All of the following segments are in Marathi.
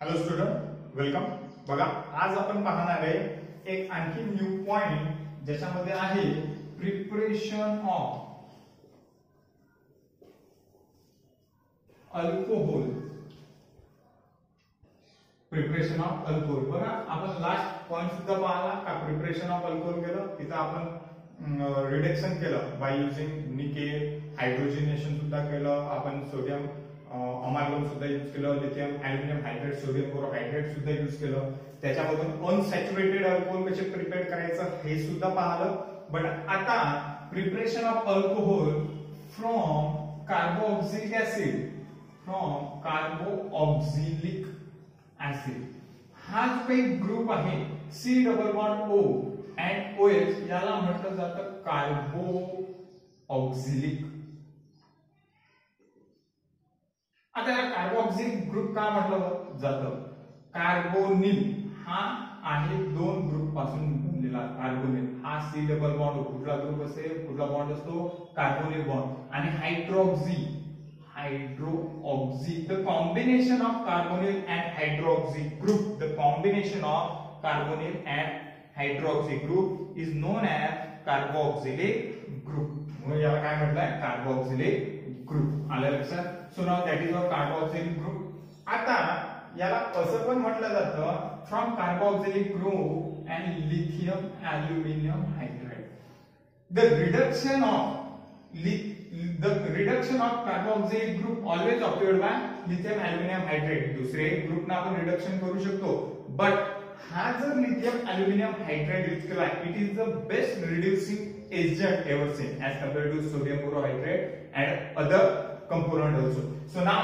हॅलो स्टुडंट वेलकम बघा आज आपण पाहणार आहे एक आणखी न्यू पॉइंट ज्याच्यामध्ये आहे preparation of alcohol preparation of alcohol बघा आपण लास्ट पॉइंट सुद्धा पाहिला का? प्रिपरेशन ऑफ अल्कोहोल केलं. तिथं आपण रिडक्शन केलं. बाय युझिंग निकेल हायड्रोजिनेशन सुद्धा केलं. आपण सोडियम अमार्गम सुद्धा युज केलं lithium aluminium hydrate sodium borohydrate सुद्धा युज केलं. त्याच्यामधून अनसॅच्युरेटेड अल्कोहोल कसे प्रिपेअर करायचं हे सुद्धा पाहिलं. बट आता preparation of alcohol from carboxylic acid from carboxylic acid हा जो काही ग्रुप आहे C double one O and O H याला म्हटलं जातं कार्बो ऑक्झिलिक आता या कार्बोक्सिल ग्रुप का म्हटलं जातं? कार्बोनिल हा आहे दोन ग्रुपपासून बनलेला कार्बोनिल हा सी डबल बॉन्ड कुठला ग्रुप असेल? कुठला बॉन्ड असतो? कार्बोनिल बॉन्ड आणि हायड्रोक्झी hydroxy the combination of carbonyl and hydroxy group. The combination of carbonyl and hydroxy group is known as carboxylic group. म्हणून याला काय म्हटलंय? कार्बोक्सिलिक ग्रुप आलं लक्षात? So now that is a carboxylic group आता याला असं पण म्हटलं जातं from carboxylic group and lithium aluminium hydride the reduction of the reduction of carboxylic group always occurred by lithium aluminium hydrate दुसरे ग्रुप ना आपण रिडक्शन करू शकतो. बट हा जर लिथियम अल्युमिनियम हायड्रेट युज केला it is the best reducing agent ever seen as compared to sodium borohydrate and other component also so now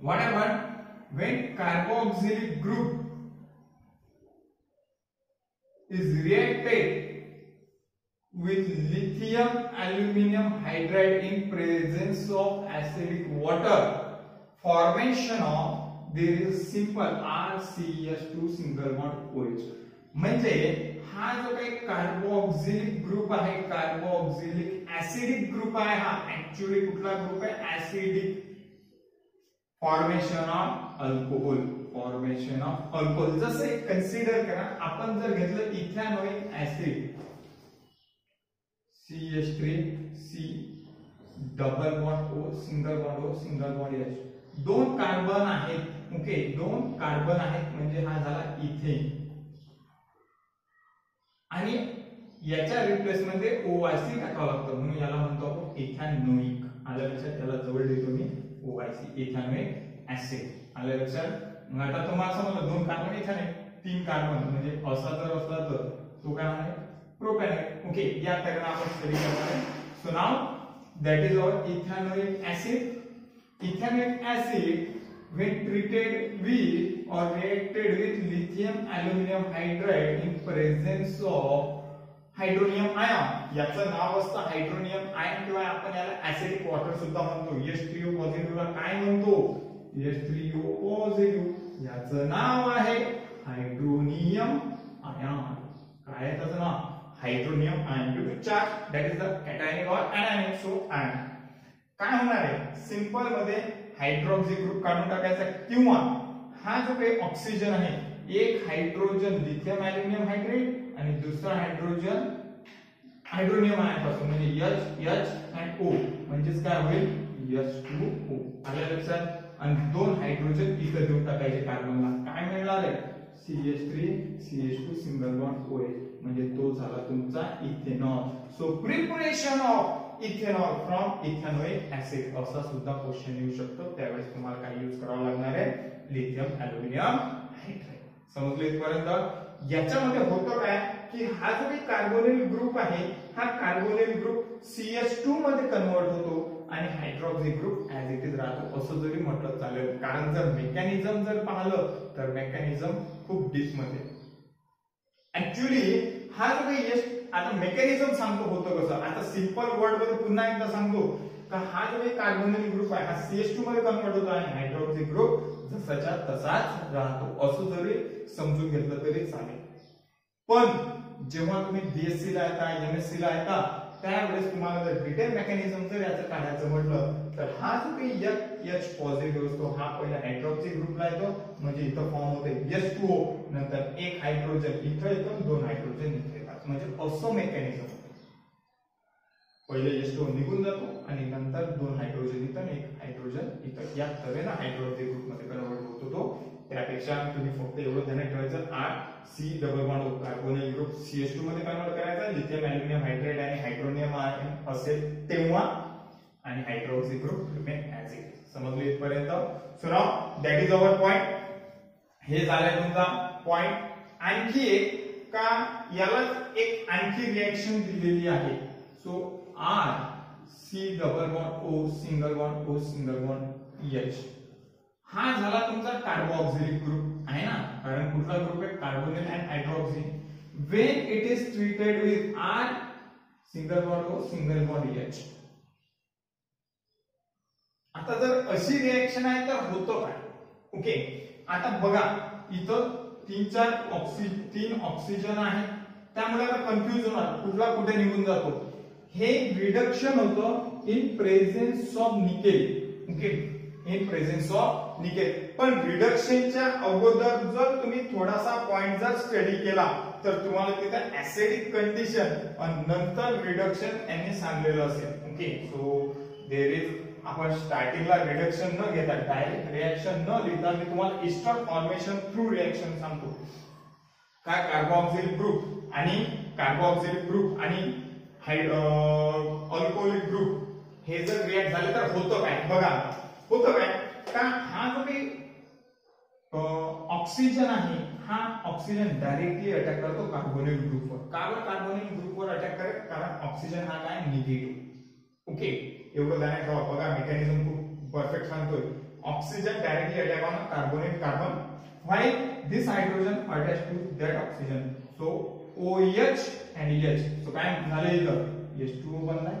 what happened when carboxylic group is reacted with lithium aluminum hydride in presence of acidic water formation of there is simple RCH2 single bond OH म्हणजे हा जो काही कार्बोऑक्सिलिक ग्रुप आहे कार्बोऑक्सिलिक ऍसिडिक ग्रुप आहे हा. ऍक्च्युअली कुठला ग्रुप आहे? Acidic formation of alcohol formation of alcohol जसे कन्सिडर करा आपण जर घेतलं इथॅनोइक acid CH3 C double bond O single bond O single bond H दोन कार्बन आहेत. ओके दोन कार्बन आहेत. म्हणजे हा झाला इथेन आणि याच्या रिप्लेसमध्ये ओआयसी टाकावं लागतं. म्हणून याला म्हणतो आपण इथॅनोइक आलं लक्षात त्याला जवळ देतो मी ओआयसी इथॅनोइक ऍसिड आलं लक्षात मग आता तुम्हाला समजलं दोन कार्बन इथॅनोइक तीन कार्बन म्हणजे असा जर असला तर. तो काय आहे? प्रोपॅनोइक ओके या प्रकारे आपण स्टडी करणार आहे. So now that is our ethanoic acid ethanoic acid when treated with or reacted with lithium aluminum hydride in presence of hydronium ion याचं नाव असतं हायड्रोनियम आयन किंवा आपण याला ऍसिडिक वॉटर सुद्धा म्हणतो. H3O पॉझिटिव्हला काय म्हणतो? एस थ्री ओ पॉझिटिव्ह याचं नाव आहे हायड्रोनियम आयन. काय आहे त्याचं नाव? Hydronium ion. Due to charge that is the cationic or anionic so ion काय होणार आहे? सिंपलमध्ये हायड्रोक्सी ग्रुप काढून टाकायचा किंवा हा जो काही ऑक्सिजन आहे एक हायड्रोजन लिथियम अल्युमिनियम हायड्रेट आणि दुसरा हायड्रोजन हायड्रोनियम आयनपासून म्हणजे एच एच अँड ओ म्हणजेच काय होईल? एच टू ओ आल्या लक्षात आणि दोन हायड्रोजन इथं देऊन टाकायचे कार्बनला काय मिळणार आहे? C H three CH two single bond O H म्हणजे तो झाला तुमचा ethanol so preparation of ethanol from ethanoic acid असा सुद्धा क्वेश्चन येऊ शकतो. त्यावेळेस तुम्हाला काय यूज करावं लागणार आहे. लिथियम अल्युमिनियम समजलं इथपर्यंत? याच्यामध्ये होतं काय की हा जो काही कार्बोनिल ग्रुप आहे हा कार्बोनिल ग्रुप सीएस टू मध्ये कन्वर्ट होतो आणि hydroxy group as it is राहतो. असं जरी म्हटलं चालेल. कारण जर मेकॅनिझम जर पाहिलं तर मेकॅनिझम खूप डीपमध्ये. ऍक्च्युली हा जो काही यश आता मेकॅनिझम सांगतो होतं कसं. आता सिंपल वर्डमध्ये पुन्हा एकदा सांगतो. का हा जो काही कार्बोनिल ग्रुप आहे हा सीएस टू मध्ये कन्वर्ट होतो आणि हायड्रोक्सी ग्रुप जसाच्या तसाच राहतो असं जरी समजून घेतलं तरी चालेल. पण जेव्हा तुम्ही बीएससी ला येता एम एस सी ला येता त्यावेळेस तुम्हाला जर डिटेल मेकॅनिझम जर याचं काढायचं म्हटलं तर हा जो काही एच एच पॉझिटिव्ह असतो हा पहिला हायड्रॉक्सी ग्रुपला येतो म्हणजे इथं फॉर्म होते एस टू ओ नंतर एक हायड्रोजन इथं येतो दोन हायड्रोजन इथे येतात. म्हणजे असं मेकॅनिझम पहिले एस टू निघून जातो आणि नंतर दोन हायड्रोजन इथं एक हायड्रोजन इथं. या तऱ्हेनं हायड्रोक्सी ग्रुपमध्ये कन्वर्ट होतो तो त्यापेक्षा तुम्ही फक्त एवढं ध्यानात ठेवायचं R C double bond carbonyl group C S two मध्ये कन्वर्ट करायचा. लिथियम अल्युमिनियम हायड्रेट आणि हायड्रोनियम आयन असेल तेव्हा. आणि hydroxy group remain as it समजलं इथपर्यंत? So now that is our point हे झालंय तुमचा पॉइंट आणखी एक का? यालाच एक आणखी रिएक्शन दिलेली आहे. So R C double bond O single bond O single bond H हा झाला तुमचा कार्बोक्सिलिक ग्रुप आहे ना? कारण कुठला ग्रुप आहे? Carbonyl and hydroxy when it is treated with R single bond O single bond H आता जर अशी रिएक्शन आहे तर होतो काय? ओके आता बघा इथं तीन चार ऑक्सी तीन ऑक्सिजन आहे. त्यामुळे आता कन्फ्युज होणार. कुठला कुठे निघून जातो? हे रिडक्शन होतं in presence of nickel okay in presence of nickel पण रिडक्शनच्या अगोदर जर तुम्ही थोडासा पॉइंट जर स्टडी केला तर तुम्हाला तिथं ऍसिडिक कंडिशन आणि नंतर रिडक्शन यांनी सांगलेलं असेल. ओके सो देर इज आपण स्टार्टिंगला रिडक्शन न घेता डायरेक्ट रिॲक्शन न लिहिता मी तुम्हाला इस्टर फॉर्मेशन थ्रू रिॲक्शन सांगतो. काय कार्बोक्सिलिक ग्रुप आणि कार्बोक्सिलिक ग्रुप आणि अल्कोहोलिक ग्रुप हे जर रिॲक्ट झाले तर होतं काय? बघा, होतं काय? का हा जो काही ऑक्सिजन आहे, हा ऑक्सिजन डायरेक्टली अटॅक करतो कार्बोनिल ग्रुपवर का बरं कार्बोनिल ग्रुपवर अटॅक करेल? कारण ऑक्सिजन हा काय? निगेटिव्ह ओके एवढं ध्यानात ठेवा बघा मेकॅनिझम खूप परफेक्ट सांगतोय. Oxygen directly attack on carbonate carbon while this hydrogen attached to that oxygen. O OH and H. So काय झालं इथं H2O बनलाय.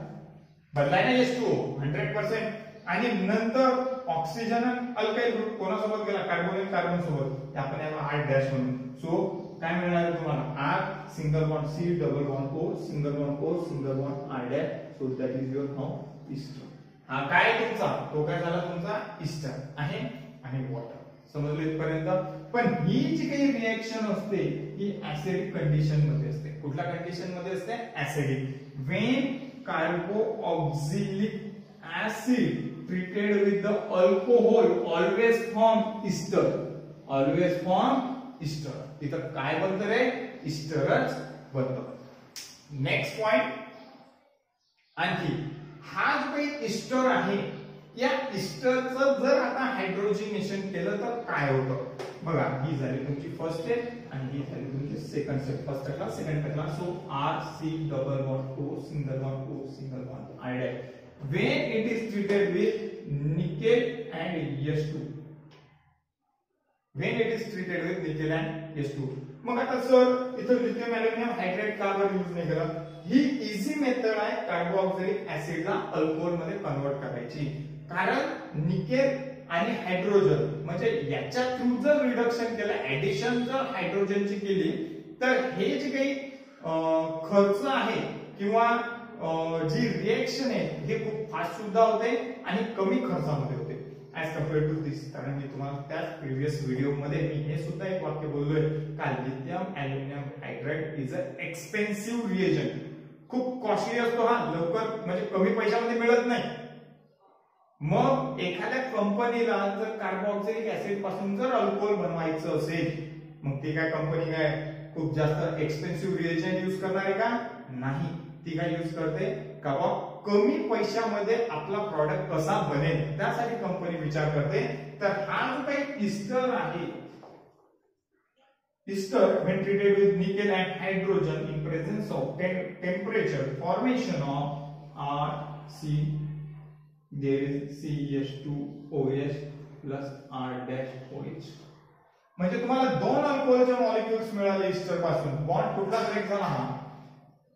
बदलाय ना H2O 100% आणि नंतर ऑक्सिजन अल्काइल ग्रुप कोणासोबत गेला? कार्बोनिल कार्बन सोबत आपण याला आर डॅश म्हणून सो काय मिळणार तुम्हाला? R single bond C double bond O single bond O single bond R dash so that is your now ester हा काय तुमचा? तो काय झाला तुमचा? इस्टर आहे? आणि वॉटर समजलं इथपर्यंत? पण ही जी काही रिएक्शन असते ही ऍसिडिक कंडिशनमध्ये असते. कुठल्या कंडिशनमध्ये असते? Acidic when carboxylic acid treated with the alcohol always form ester. Always form ester. तिथं काय बनतं रे? इस्टरच बनतं. नेक्स्ट पॉइंट आणखी हा जो काही इस्टर आहे या इस्टरचं जर आता हायड्रोजिनेशन केलं तर काय होतं? बघा ही झाली फ़र्स्ट स्टेप आणि ही झाली तुमची सेकंड स्टेप फ़र्स्ट टकला सेकंड टकला so R C double bond O single bond O single bond आयडाय when it is treated with nickel and S2 when it is treated with nickel and S2 मग आता सर इथं लिथियम अल्युमिनियम हायड्रेट का बरं यूज़ नाही केला ही इझी मेथड आहे कार्बोऑक्सिलिक ऍसिडला अल्कोहोल मध्ये कन्वर्ट करायची. कारण निकेल आणि हायड्रोजन म्हणजे याच्या थ्रू जर रिडक्शन केलं ऍडिशन जर हायड्रोजनची केली तर हे जे काही खर्च आहे किंवा जी रिएक्शन आहे हे खूप फास्ट सुद्धा होते आणि कमी खर्चामध्ये होते. ऍज कंपेअर टू दिस कारण मी तुम्हाला त्याच प्रिव्हियस व्हिडिओमध्ये मी हे सुद्धा एक वाक्य बोललोय. का lithium aluminium hydride is a expensive reagent खूप कॉस्टली असतो हा. लवकर म्हणजे कमी पैशामध्ये मिळत नाही. मग एखाद्या कंपनीला जर कार्बोक्सिलिक ऍसिडपासून जर अल्कोहोल बनवायचं असेल मग ती काय कंपनी काय खूप जास्त एक्सपेन्सिव्ह रिएजंट युज करणार आहे का? नाही. ती काय युज करते? का बा कमी पैशामध्ये आपला प्रॉडक्ट कसा बनेल? त्यासाठी कंपनी विचार करते. तर हा जो काही पिस्टर आहे पिस्टर when treated with nickel and hydrogen in presence of formation of R C there is CH2OH plus R dash OH म्हणजे तुम्हाला दोन अल्कोहोलचे मॉलिक्युल्स मिळाले इस्टरपासून. बॉन्ड कुठला ब्रेक झाला हा?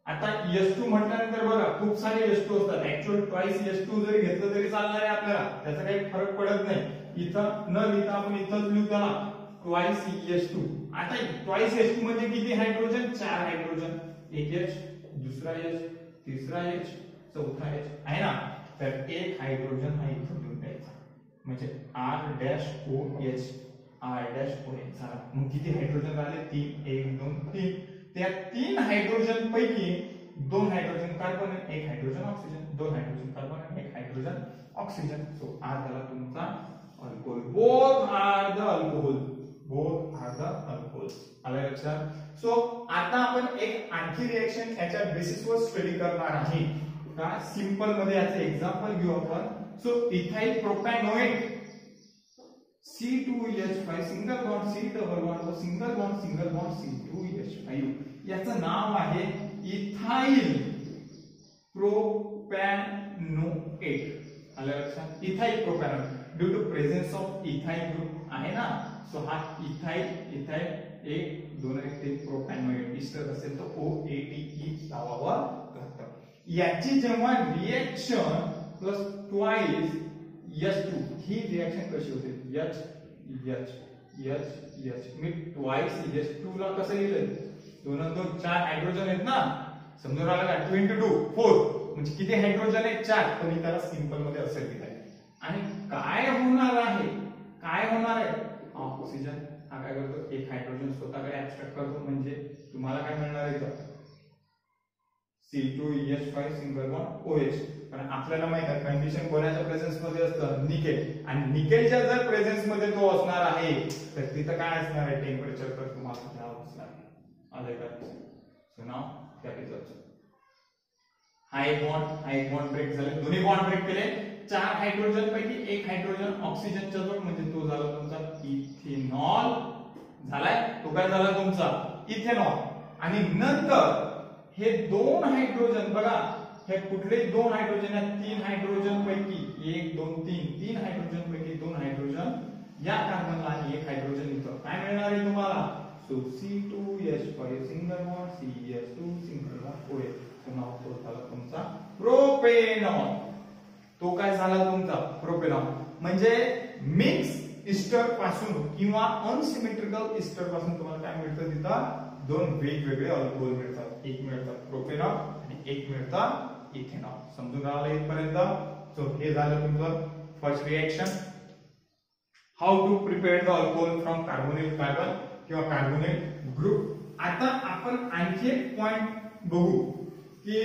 आता एस टू म्हटल्यानंतर बघा खूप सारे एस टू असतात. ऍक्च्युअल ट्वाईस एस टू जरी घेतलं तरी चालणार आहे आपल्याला. त्याचा काही फरक पडत नाही. इथं न लिहिता आपण इथंच लिहू त्याला. Twice S two. आता ट्वाईस एस टू म्हणजे किती? हायड्रोजन चार हायड्रोजन एक एच दुसरा एच तिसरा एच चौथा एच. आहे ना? तर एक हायड्रोजन हा इथून घेऊन द्यायचा. म्हणजे R dash O H R dash O H झाला. मग किती हायड्रोजन झाले तीन. एक दोन तीन. त्या तीन हायड्रोजन पैकी दोन हायड्रोजन कार्बन एक हायड्रोजन ऑक्सिजन दोन हायड्रोजन कार्बन एक हायड्रोजन ऑक्सिजन सो आर झाला तुमचा alcohol both are the alcohol both are the alcohol आलं लक्षात? सो आता आपण एक आणखी रिएक्शन याच्या बेसिसवर स्टडी करणार आहे. का? सिंपलमध्ये याचं एक्झाम्पल घेऊ आपण. So ethyl propanoate C2H5 single bond C double bond व single bond single bond C2H5 याचं नाव आहे इथाइल प्रोपॅनोएट आलं लक्षात? Ethyl propanoate due to presence of ethyl group आहे ना? सो हा इथाइल इथाइल एक दोन एक ते प्रोपॅनोएट इस्टर असेल तर ओ ए टी ई लावावं याची जेव्हा reaction plus twice H two ही रिएक्शन कशी होते? एच एच एच एच मी ट्वाईस एच टू ला कसं लिहिलंय? दोन दोन चार हायड्रोजन आहेत ना? समजून आलं का? ट्वेंटी टू फोर म्हणजे किती हायड्रोजन आहेत चार. पण मी त्याला सिंपलमध्ये असं लिहिलंय. आणि काय होणार आहे? काय होणार आहे? ऑक्सिजन हा काय करतो? एक हायड्रोजन स्वतःकडे ऍबस्ट्रॅक्ट करतो? म्हणजे तुम्हाला काय मिळणार? C two H five single bond O H कारण आपल्याला माहीत आहे कंडिशन कोणाच्या प्रेझेन्समध्ये असतं निकेल आणि निकेलच्या जर प्रेझेन्समध्ये तो असणार आहे तर तिथं काय असणार आहे? टेम्परेचर तर तुम्हाला घ्यावं लागेल आलं का? So now that is also हा एक बॉन्ड हा एक बॉन्ड ब्रेक झाले. दोन्ही बॉन्ड ब्रेक केले. चार हायड्रोजन पैकी एक हायड्रोजन ऑक्सिजनच्या जोड म्हणजे तो झाला तुमचा इथेनॉल झालाय? तो काय झाला तुमचा? इथेनॉल आणि नंतर हे दोन हायड्रोजन बघा. हे कुठले दोन हायड्रोजन या तीन हायड्रोजन पैकी एक दोन तीन. तीन हायड्रोजन पैकी दोन हायड्रोजन या कार्बनला आणि एक हायड्रोजन इथं. काय मिळणार आहे तुम्हाला? So C two S five single bond C S two single bond O पुन्हा तो झाला तुमचा प्रोपेनॉन तो काय झाला तुमचा? प्रोपेनॉन म्हणजे मिक्स इस्टरपासून किंवा अनसिमेट्रिकल इस्टरपासून तुम्हाला काय मिळतं तिथं? दोन वेगवेगळे अल्कोहोल मिळतात. एक मिळतात प्रोपेनॉल आणि एक मिळतात इथेनॉल समजून राहिलं इथपर्यंत? सो हे झालं तुमचं first reaction how to prepare the alcohol from carbonyl carbon किंवा कार्बोनिल ग्रुप आता आपण आणखी एक पॉइंट बघू की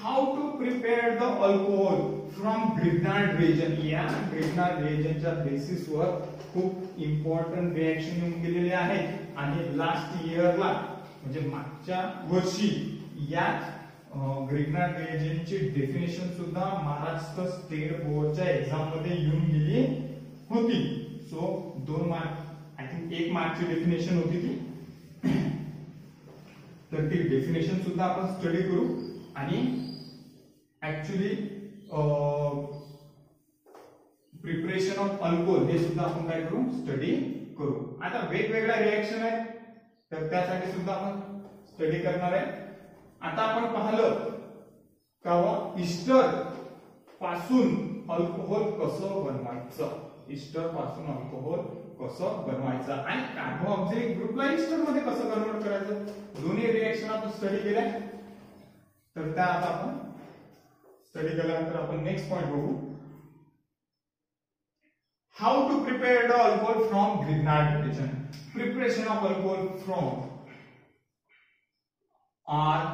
how to prepare the alcohol from Grignard reagent या ग्रिग्नार्ड रिएजनच्या बेसिसवर खूप इम्पॉर्टंट रिएक्शन येऊन गेलेले आहेत. आणि लास्ट इयरला म्हणजे मागच्या वर्षी या ग्रिग्नार्ड रिएजनची डेफिनेशन सुद्धा महाराष्ट्र स्टेट बोर्डच्या एक्झाममध्ये येऊन गेली होती. सो दोन मार्क आय थिंक एक मार्कची डेफिनेशन होती ती. तर ती डेफिनेशन सुद्धा आपण स्टडी करू. आणि ऍक्च्युली प्रिपरेशन ऑफ अल्कोहोल हे सुद्धा आपण काय करू? स्टडी करू. आता वेगवेगळ्या रिॲक्शन आहेत. तर त्यासाठी सुद्धा आपण स्टडी करणार आहे. आता आपण पाहिलं का हो, इस्टरपासून अल्कोहोल कसं बनवायचं? इस्टरपासून अल्कोहोल कसं बनवायचं? आणि कार्बोऑक्सिलिक ग्रुपला इस्टरमध्ये कसं कन्वर्ट करायचं? दोन्ही रिएक्शन आपण स्टडी केल्या. तर त्या आता आपण स्टडी केल्यानंतर आपण नेक्स्ट पॉइंट बघू. How to prepare the alcohol from Grignard reagent preparation of alcohol from R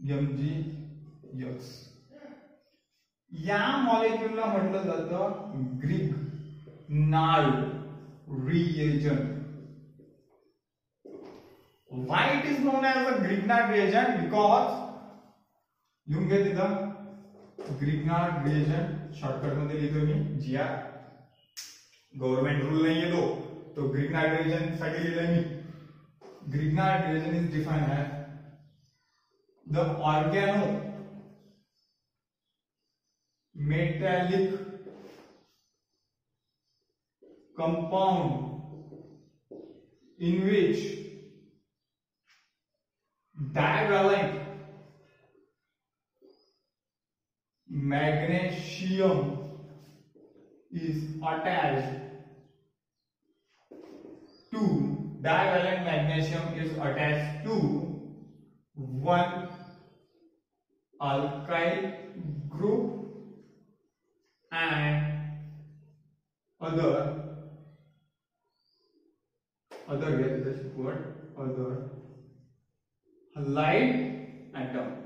M G X या मॉलिक्युलला म्हटलं जातं Grignard reagent why it is known as a Grignard reagent because लिहून घ्या तिथं ग्रिग्नार्ड रिएजन शॉर्टकटमध्ये लिहितो मी जी आर गव्हर्नमेंट रूल नाही येतो तो ग्रिग्नार्ड रिएजनसाठी लिहिलाय मी Grignard reagent is defined as the organo metallic compound in which divalent magnesium is attached to divalent magnesium is attached to one alkyl group and other other get this word other halide atom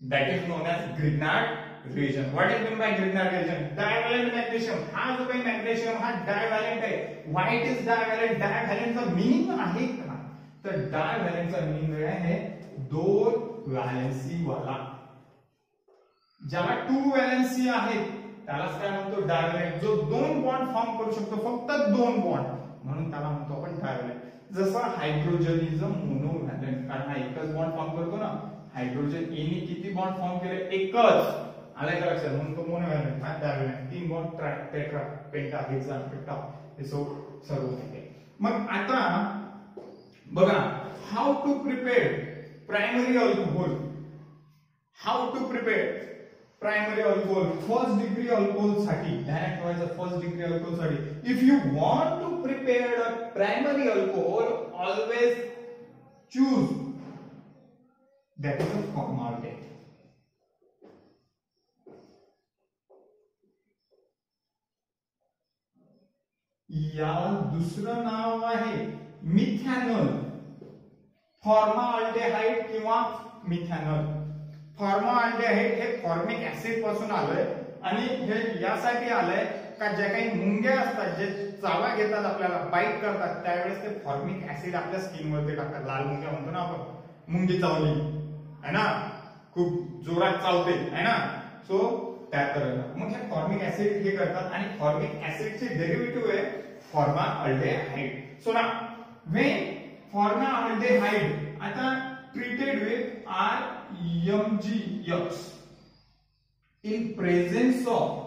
that is known as Grignard reagent. What is meant by Grignard reagent? Divalent magnesium. हा जो काही मॅग्नेशियम हा डायव्हॅलेंट आहे. व्हाईट इज डायव्हॅलेंट डायव्हॅलेंटचा मिनिंग आहे का? तर डायव्हॅलेंटचा मिनिंग आहे दोन व्हॅलेन्सी वाला. ज्याला टू व्हॅलेन्सी आहेत त्यालाच काय म्हणतो? डायव्हॅलेंट जो दोन बॉन्ड फॉर्म करू शकतो फक्त दोन बॉन्ड म्हणून त्याला म्हणतो आपण डायव्हॅलेंट जसं हायड्रोजन इज अ मोनोव्हॅलेंट कारण हा एकच बॉन्ड फॉर्म करतो ना. हायड्रोजन एने किती बॉन्ड फॉर्म केले? एकच. आलाय का लक्षात? म्हणून तो मोनोव्हॅलेंट हा डायव्हॅलेंट तीन bond tetra penta hexa penta हे सो सर्व होते. मग आता बघा how to prepare primary alcohol how to prepare primary alcohol first degree alcohol साठी. ध्यानात ठेवायचं फ़र्स्ट डिग्री अल्कोहोल साठी. If you want to prepare primary alcohol always choose that a a formality याला दुसरं नाव आहे मिथॅनॉल. फॉर्माल्डेहाइड किंवा मिथॅनॉल. फॉर्माल्डेहाइड हे फॉर्मिक ऍसिडपासून आलंय आणि हे यासाठी आलंय का ज्या काही मुंग्या असतात जे चावा घेतात आपल्याला बाईट करतात त्यावेळेस ते फॉर्मिक ऍसिड आपल्या स्किनवरती टाकतात. लाल मुंग्या म्हणतो ना आपण. मुंगी चावली है ना? खूप जोरात चावते है ना? सो त्या तऱ्हेला मग हे फॉर्मिक ऍसिड हे करतात आणि फॉर्मिक ऍसिडचे डेरिव्हेटिव्ह आहे फॉर्मा अल्डेहाइड सो ना वे फॉर्मा अल्डेहाइड आता treated with R M G X in presence of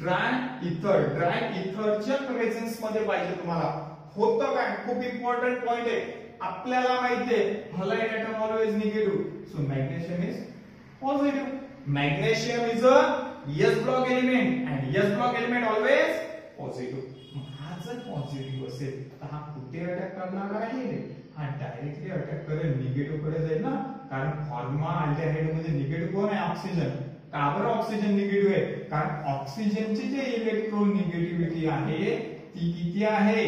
dry ether dry इथरच्या प्रेझेन्समध्ये पाहिजे तुम्हाला. होतं काय? खूप इम्पॉर्टंट पॉइंट आहे. आपल्याला माहितीये halide atom always negative so magnesium is positive magnesium is a S block element and S block element always positive हा जर पॉझिटिव्ह असेल तर हा कुठे अटॅक करणार आहे? हा डायरेक्टली अटॅक करेल निगेटिव्हकडे जाईल ना? कारण फॉर्मा अल्टरनेटमध्ये निगेटिव्ह कोण आहे? ऑक्सिजन का बरं ऑक्सिजन निगेटिव्ह आहे? कारण ऑक्सिजनची जे इलेक्ट्रॉन निगेटिव्हिटी आहे ती किती आहे?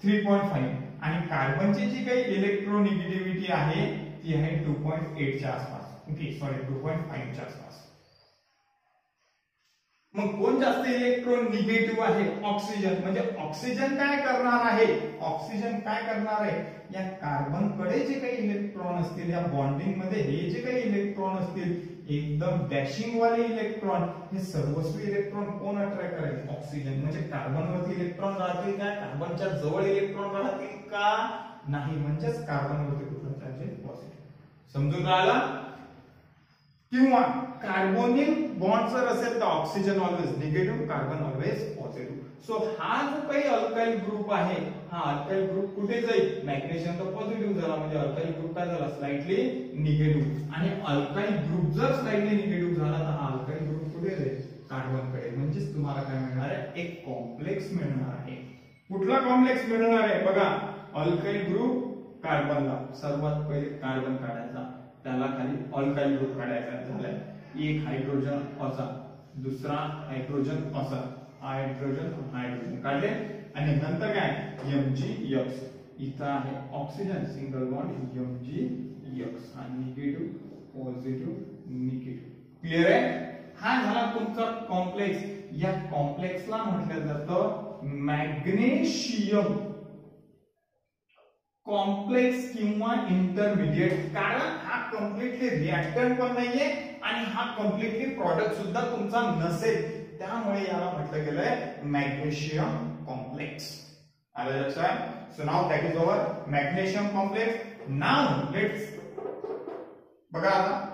थ्री पॉईंट फाईव्ह आणि कार्बनची जी काही इलेक्ट्रोनिगेटिव्हिटी आहे ती आहे टू पॉईंट एटच्या आसपास. ओके सॉरी टू पॉईंट फाईव्हच्या आसपास. मग कोण जास्त इलेक्ट्रॉन निगेटिव्ह आहे? ऑक्सिजन म्हणजे ऑक्सिजन काय करणार आहे? ऑक्सिजन काय करणार आहे? या कार्बनकडे जे काही इलेक्ट्रॉन असतील या बॉन्डिंगमध्ये हे जे काही इलेक्ट्रॉन असतील एकदम डॅशिंग वाले इलेक्ट्रॉन हे सर्वस्वी इलेक्ट्रॉन कोण अट्रॅक्ट करेल? ऑक्सिजन म्हणजे कार्बन वरती इलेक्ट्रॉन राहतील का? कार्बनच्या जवळ इलेक्ट्रॉन राहतील का? नाही म्हणजेच कार्बन वरती कुठला चार्ज पॉझिटिव्ह समजून राहिला? किंवा कार्बोनिल बॉन्ड जर असेल तर oxygen always negative carbon always positive so हा जो काही अल्काइल ग्रुप आहे हा अल्काइल ग्रुप कुठे जाईल? मॅग्नेशियम तर पॉझिटिव्ह झाला म्हणजे अल्काइल ग्रुप काय झाला? स्लाइटली निगेटिव्ह आणि अल्काइल ग्रुप जर स्लाइटली निगेटिव्ह झाला तर हा अल्काइल ग्रुप कुठे जाईल? कार्बनकडे म्हणजेच तुम्हाला काय मिळणार आहे? एक कॉम्प्लेक्स मिळणार आहे. कुठला कॉम्प्लेक्स मिळणार आहे? बघा अल्काइल ग्रुप कार्बनला सर्वात पहिले कार्बन काढायचा. त्याला खाली अल्काइल ग्रुप काढायचा झालाय. एक हायड्रोजन असा. दुसरा हायड्रोजन असा. हायड्रोजन हायड्रोजन काढले? आणि नंतर काय? एम जी एक्स इथं आहे oxygen single bond M G X हा निगेटिव्ह पॉझिटिव्ह निगेटिव्ह क्लिअर आहे? हा झाला तुमचा कॉम्प्लेक्स या कॉम्प्लेक्सला म्हटलं जातं मॅग्नेशियम कॉम्प्लेक्स किंवा इंटरमिडिएट कारण हा कम्प्लिटली रिॲक्टंट पण नाहीये आणि हा कम्प्लिटली प्रॉडक्ट सुद्धा तुमचा नसेल. त्यामुळे याला म्हटलं गेलंय मॅग्नेशियम कॉम्प्लेक्स. आलं लक्षात? So now that is our magnesium complex. Now let's बघा आता.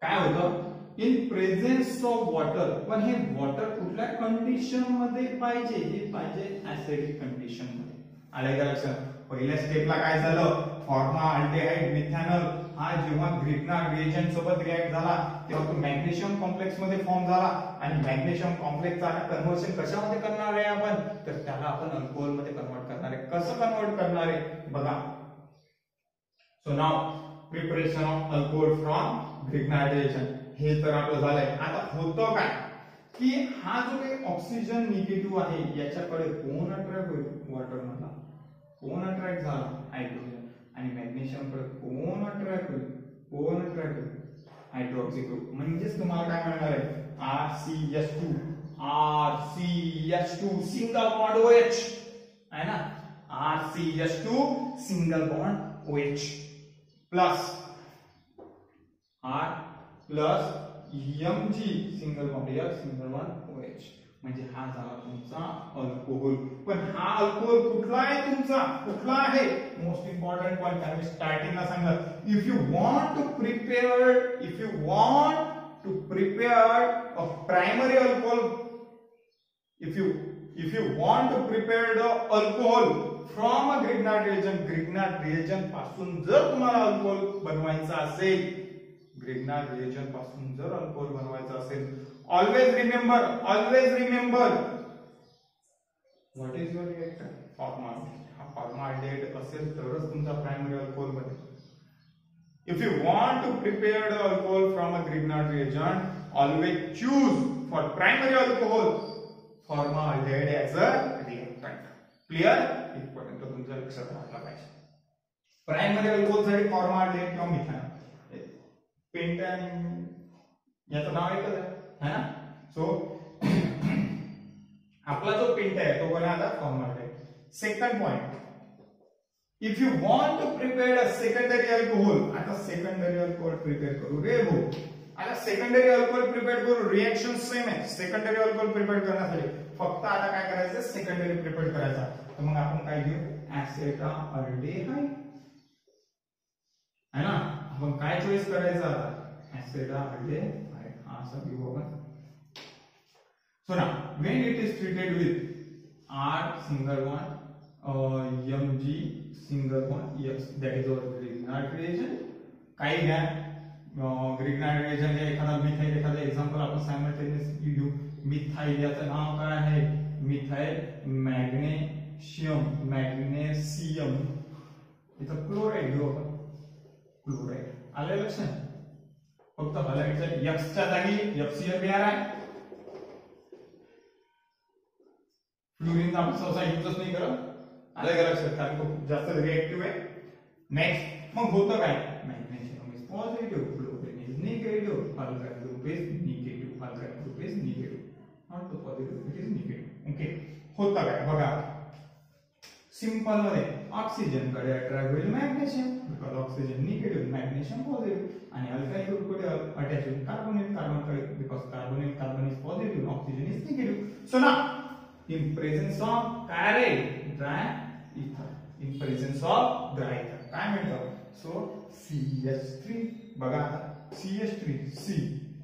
काय होतं? इन प्रेझेन्स ऑफ वॉटर पण हे वॉटर कुठल्या कंडिशनमध्ये पाहिजे? हे पाहिजे ऍसिडिक कंडिशनमध्ये. आलंय का लक्षात? पहिल्या स्टेपला काय झालं? फॉर्मा अल्टेहाइड मिथॅनॉल हा जेव्हा ग्रिग्नार रिएजंट सोबत रिएक्ट झाला तेव्हा तो मॅग्नेशियम कॉम्प्लेक्समध्ये फॉर्म झाला. आणि मॅग्नेशियम कॉम्प्लेक्सचा कन्व्हर्शन कशामध्ये करणार आहे आपण? तर त्याला आपण अल्कोहोलमध्ये कन्वर्ट करणार आहे. कसं कन्वर्ट करणार आहे? बघा. So now preparation of alcohol from ग्रिग्नायझेशन हे तर आपलं झालंय. आता होतं काय? की हा जो काही ऑक्सिजन निगेटिव्ह आहे याच्याकडे कोण अट्रॅक्ट होईल? वॉटर मधला. कोण अट्रॅक्ट झाला? अट्रॅक्ट होईल ग्रुप म्हणजेच तुम्हाला काय मिळणार आहे? R C S two R C S two single bond O H आहे ना? R C S two single bond O H plus R plus M G single bond H single bond O H म्हणजे हा झाला तुमचा अल्कोहोल पण हा अल्कोहोल कुठला आहे तुमचा? कुठला आहे? मोस्ट इम्पॉर्टंट पॉईंट कारण स्टार्टिंगला सांगत if you want to prepare if you want to prepare a primary alcohol if you if you want to prepare the alcohol from a Grignard reagent Grignard रिएजनपासून जर तुम्हाला अल्कोहोल बनवायचा असेल ग्रिग्नाट रिएजनपासून जर अल्कोहोल बनवायचा असेल always remember always remember what is your reactor formaldehyde हा फॉर्माल्डिहाइड असेल तरच तुमचा प्रायमरी अल्कोहोल बनेल if you want to prepare the alcohol from a Grignard reagent always choose for primary alcohol formaldehyde as a reactant clear इथपर्यंत तुमच्या लक्षात राहिला पाहिजे प्रायमरी अल्कोहोल साठी फॉर्माल्डिहाइड किंवा मिथाइल पेंटॅन याचं नाव ऐकलं आहे ना? सो आपला जो पेंट आहे तो कोणा आता formaldehyde second point if you want to prepare a secondary alcohol आता सेकंडरी अल्कोहोल प्रिपेअर करू रे भाऊ. आता सेकंडरी अल्कोहोल प्रिपेअर करू रिएक्शन सेम आहे. सेकंडरी अल्कोहोल प्रिपेअर करण्यासाठी फक्त आता काय करायचं? सेकंडरी प्रिपेअर करायचा. तर मग आपण काय घेऊ? ऍसेटा अल्डेहाइड है ना? आपण काय चॉईस करायचं आता? ऍसेटा अल्डेहाइड हा असा घेऊ So now, when it is treated with R single one, uh, Mg single one, yes, that is our Grignard Grignard काही घ्या ग्रिग्नार्ड रिएजंट एखादा मिथाईल एखादा एक्झाम्पल आपण सायमल्टेनियसली घेऊ मिथाईल याचं नाव काय आहे? मिथाईल मॅग्नेशियम मॅग्नेशियम इथं क्लोराईड घेऊ आपण. क्लोराईड आलं लक्षात? फक्त हलाईडच्या एक्सच्या जागी एफसीएल बिहार आहे. फ्लोरीन आपण सहसा युजच नाही करत. आलं का लक्षात? कारण खूप जास्त रिएक्टिव्ह आहे. नेक्स्ट मग होतं काय? Magnesium is positive fluorine is negative alkyl group is negative alkyl group is negative not positive it is negative okay होतं काय? बघा. सिंपलमध्ये ऑक्सिजनकडे अट्रॅक्ट होईल magnesium because oxygen negative magnesium positive आणि अल्काइल ग्रुपकडे अटॅच होईल carbon कार्बनकडे because carbonate carbon is positive oxygen is negative so ना in presence of ray dry ether in presence of dry ether काय मिळतं सो CH3 बघा आता. CH3 C.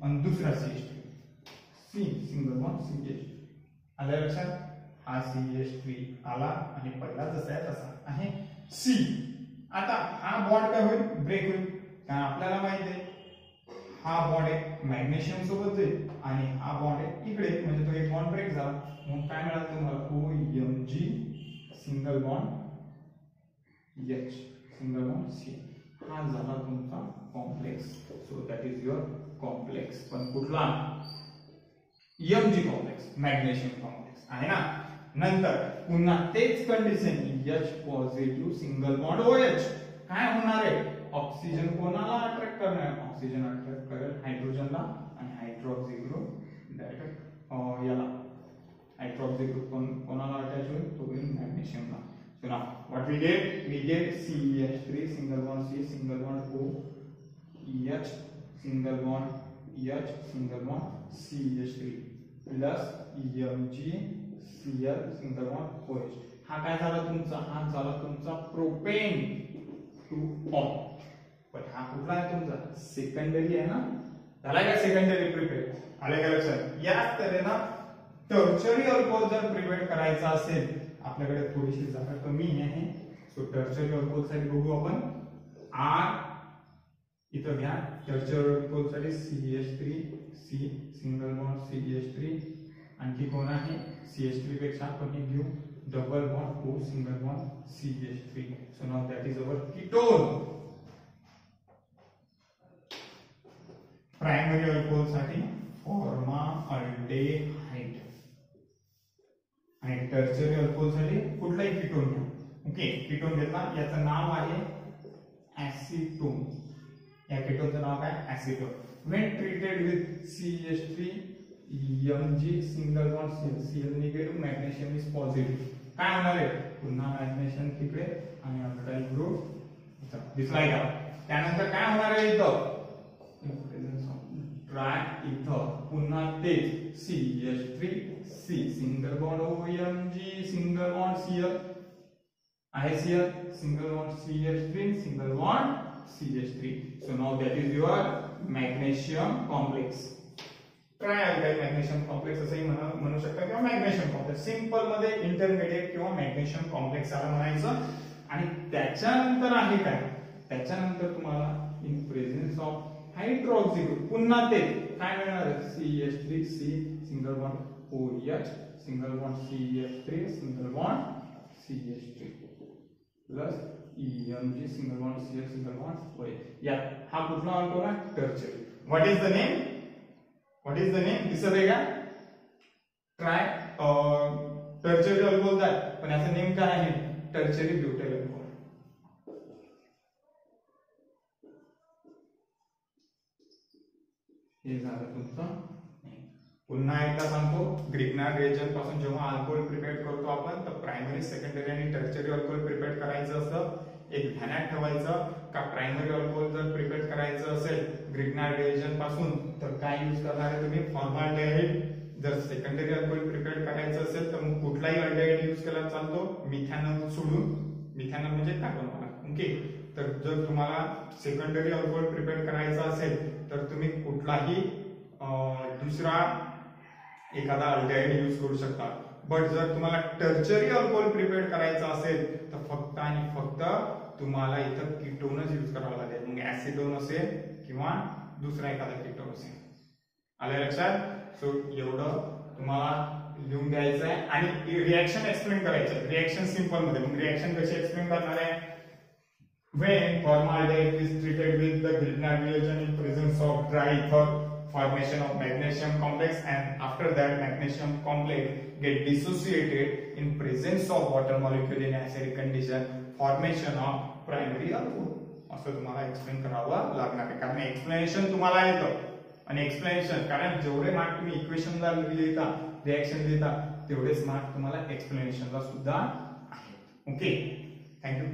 आणि दुसरा C H three C single bond CH आल्या लक्षात हा CH3 आला आणि पहिला जसा आहे तसा आहे. सी. आता हा बॉन्ड काय होईल? ब्रेक होईल. कारण आपल्याला माहिती आहे हा बॉन्ड आहे मॅग्नेशियम सोबत जाईल आणि हा बॉन्ड आहे इकडे म्हणजे तो एक बॉन्ड ब्रेक झाला. मग काय मिळालं तुम्हाला? O M G single bond H single bond C. हा झाला तुमचा complex. So that is your complex. पण कुठला? M G complex. Magnesium complex. आहे ना? नंतर पुन्हा तेच condition H positive single bond O H काय होणार आहे? ऑक्सिजन कोणाला अट्रॅक्ट करणार? ऑक्सिजन अट्रॅक्ट करेल हायड्रोजनला आणि हायड्रॉक्सी ग्रुप डायरेक्ट याला. हायड्रॉक्सी ग्रुप कोण, कोणाला अटॅच होईल? तो होईल मॅग्नेशियमला सो ना what we get we get C H three single bond C single bond O H single bond H single bond C H three plus M G C L single bond हा काय झाला तुमचा? हा झाला तुमचा प्रोपेन टू ऑन पण हा कुठला आहे तुमचा? सेकंडरी आहे ना? झाला का सेकंडरी प्रिपेअर? आले का लक्षात? याच तऱ्हेनं टर्चरी अल्कोहोल जर प्रिपेअर करायचा असेल आपल्याकडे थोडीशी जागा कमी आहे. सो टर्चरी अल्कोहोलसाठी बघू आपण. आर इथं घ्या. Tertiary अल्कोहोलसाठी C S three C single bond C S three आणखी कोण आहे? सी एच थ्री पेक्षा हे घेऊ. Double bond O single bond CH3. So now that is our ketone. Primary alcohol साठी फॉर्मा अल्डेहाइड आणि टर्चरी अल्कोहोल साठी कुठलाही किटोन घ्या. ओके किटोन घेतला. याचं नाव आहे ऍसिटोन या किटोनचं नाव काय? Acetone when treated with CH three M G single bond CL CL negative magnesium is positive काय होणार आहे? पुन्हा मॅग्नेशियम तिकडे आणि अल्काइल ग्रुप दिसलाय का त्यानंतर काय होणार आहे इथं? ट्राय इथं. पुन्हा तेच. C H three C single bond O M G single bond C L आहे C L single bond C H three single bond C H three so now that is your magnesium complex try magnesium complex असंही म्हणू शकता किंवा मॅग्नेशियम कॉम्प्लेक्स सिंपलमध्ये इंटरमिडिएट किंवा मॅग्नेशियम कॉम्प्लेक्स याला म्हणायचं. आणि त्याच्यानंतर आहे काय? त्याच्यानंतर तुम्हाला इन प्रेझेन्स ऑफ हायड्रॉक्सी पुन्हा ते काय मिळणार C H three C single bond O H single bond C H three single bond C H three plus M G single bond C H single bond O या हा कुठला अल्कोहोल आहे tertiary what is the name what is the name दिसत आहे का? ट्राय टर्चरी अल्कोहोल जाय पण याचं नेम काय आहे? टर्चरी ब्युटेल अल्कोहोल हे झालं तुमचं? पुन्हा एकदा सांगतो. ग्रिग्नार रेजनपासून जेव्हा अल्कोहोल प्रिपेअर करतो आपण तर प्रायमरी सेकंडरी आणि टर्चरी अल्कोहोल प्रिपेअर करायचं असतं. एक ध्यानात ठेवायचं का प्रायमरी अल्कोहोल जर प्रिपेअर करायचं असेल ग्रिग्नारपासून तर काय यूज करणार आहे तुम्ही? फॉर्माल्डेहाइड जर सेकंडरी अल्कोहोल प्रिपेअर करायचं असेल तर मग कुठलाही अल्डेहाइड यूज केला चालतो. मिथॅनॉल सोडून. मिथॅनॉल म्हणजे कार्बन ओके तर जर तुम्हाला सेकंडरी अल्कोहोल प्रिपेअर करायचा असेल तर तुम्ही कुठलाही दुसरा एखादा अल्डेहाइड यूज करू शकता. बट जर तुम्हाला टर्चरी अल्कोहोल प्रिपेअर करायचा असेल तर फक्त आणि फक्त तुम्हाला इथं किटोनच यूज करावं लागेल मग ऍसिडोन असेल किंवा दुसरा एखादा किटोन असेल आलं लक्षात सो एवढं तुम्हाला लिहून द्यायचं आहे आणि रिॲक्शन एक्सप्लेन करायचं रिॲक्शन सिंपलमध्ये मग रिॲक्शन कशी एक्सप्लेन करणार आहे when formaldehyde is treated with the Grignard reagent in presence of dry ether formation of magnesium complex and after that magnesium complex get dissociated in presence of water molecule in acidic condition formation of primary alcohol असं तुम्हाला एक्सप्लेन करावं लागणार आहे. कारण एक्सप्लेनेशन तुम्हाला येतं. आणि एक्सप्लेनेशन कारण जेवढे मार्क तुम्ही इक्वेशनला लिहिता रिॲक्शन लिहिता तेवढेच मार्क तुम्हाला एक्सप्लेनेशनला सुद्धा आहेत. Okay thank you